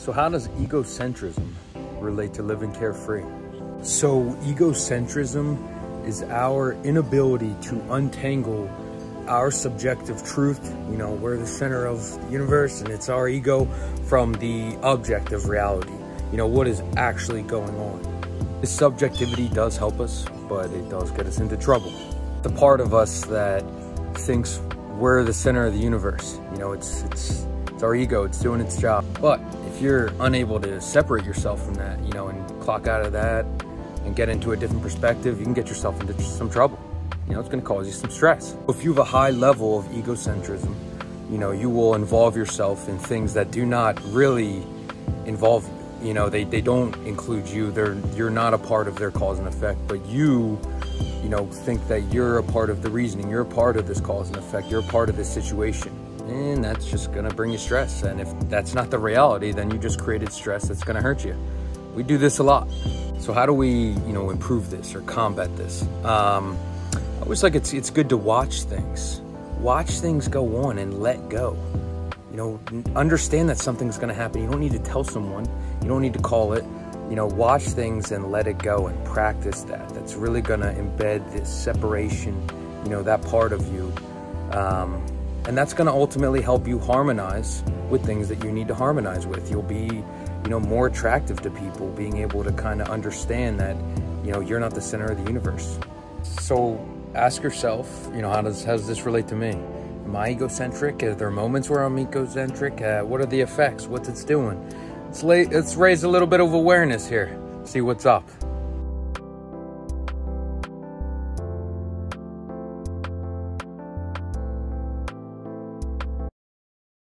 So how does egocentrism relate to living carefree? So egocentrism is our inability to untangle our subjective truth, you know, we're the center of the universe and it's our ego from the objective reality, you know, what is actually going on. This subjectivity does help us, but it does get us into trouble. The part of us that thinks we're the center of the universe, you know, it's, it's, it's our ego, it's doing its job. But if you're unable to separate yourself from that, you know, and clock out of that and get into a different perspective, you can get yourself into some trouble you know, it's gonna cause you some stress. If you have a high level of egocentrism, you know, you will involve yourself in things that do not really involve you. You know, they, they don't include you. They're you're not a part of their cause and effect, but you, you know, think that you're a part of the reasoning. You're a part of this cause and effect. You're a part of this situation. And that's just gonna bring you stress. And if that's not the reality, then you just created stress that's gonna hurt you. We do this a lot. So how do we, you know, improve this or combat this? Um, I always like it's it's good to watch things. Watch things go on and let go. You know, understand that something's going to happen. You don't need to tell someone. You don't need to call it. You know, watch things and let it go and practice that. That's really going to embed this separation, you know, that part of you. Um, and that's going to ultimately help you harmonize with things that you need to harmonize with. You'll be, you know, more attractive to people being able to kind of understand that, you know, you're not the center of the universe. So ask yourself, you know, how does, how does this relate to me? Am I egocentric? Are there moments where I'm egocentric? Uh, what are the effects? What's it's doing? Let's, let's raise a little bit of awareness here. See what's up.